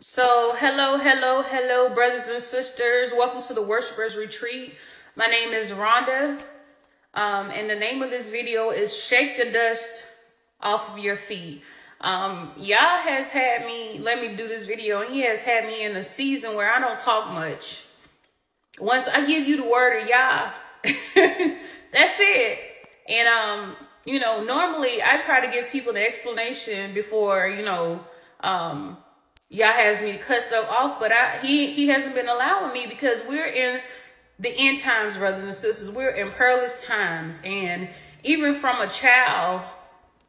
So, hello, hello, hello, brothers and sisters. Welcome to the Worshipers Retreat. My name is Rhonda, um, and the name of this video is Shake the Dust Off of Your Feet. Um, Yah has had me, let me do this video, and He has had me in a season where I don't talk much. Once I give you the word of Yah, that's it. And, um, you know, normally I try to give people the explanation before, you know, um, Yah has me cut stuff off, but I he he hasn't been allowing me because we're in the end times, brothers and sisters. We're in perilous times, and even from a child,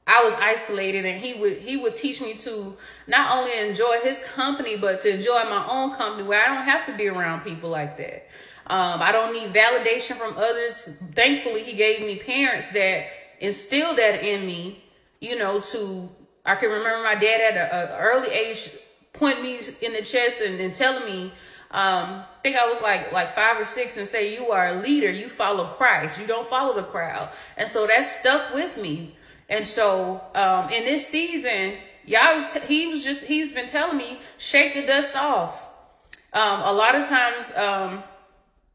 I was isolated, and he would he would teach me to not only enjoy his company, but to enjoy my own company, where I don't have to be around people like that. Um, I don't need validation from others. Thankfully, he gave me parents that instilled that in me. You know, to I can remember my dad at an early age point me in the chest and, and telling me, um, I think I was like like five or six, and say you are a leader, you follow Christ, you don't follow the crowd, and so that stuck with me. And so um, in this season, y'all was he was just he's been telling me shake the dust off. Um, a lot of times, um,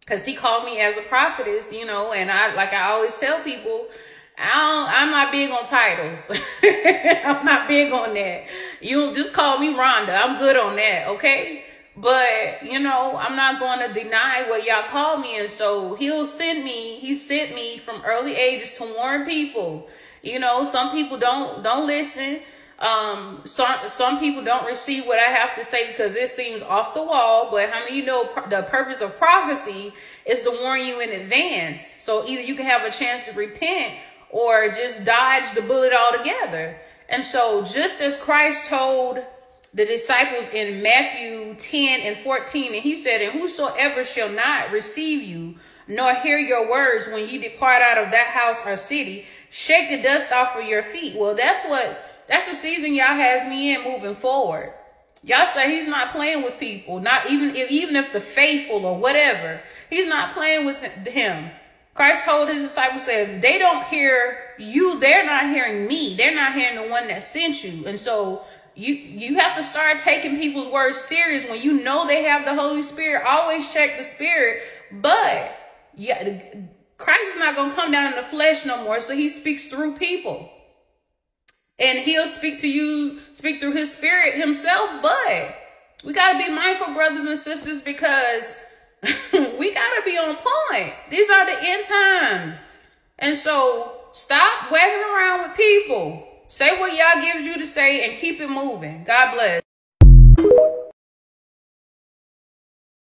cause he called me as a prophetess, you know, and I like I always tell people I am not big on titles. I'm not big on that. You just call me Rhonda. I'm good on that, okay? But, you know, I'm not going to deny what Yah call me. And so he'll send me, he sent me from early ages to warn people. You know, some people don't, don't listen. Um, some, some people don't receive what I have to say because it seems off the wall. But how many you know the purpose of prophecy is to warn you in advance. So either you can have a chance to repent or just dodge the bullet altogether. And so, just as Christ told the disciples in Matthew 10 and 14, and he said, And whosoever shall not receive you, nor hear your words when ye depart out of that house or city, shake the dust off of your feet. Well, that's what, that's the season Yah has me in moving forward. Yah say he's not playing with people, not even if, even if the faithful or whatever, he's not playing with him. Christ told his disciples, said, they don't hear you, they're not hearing me. They're not hearing the one that sent you. And so you you have to start taking people's words serious when you know they have the Holy Spirit. Always check the spirit. But yeah, Christ is not gonna come down in the flesh no more. So he speaks through people. And he'll speak to you, speak through his spirit himself, but we gotta be mindful, brothers and sisters, because we gotta be on point. These are the end times. And so stop wagging around with people. Say what Yah gives you to say and keep it moving. God bless.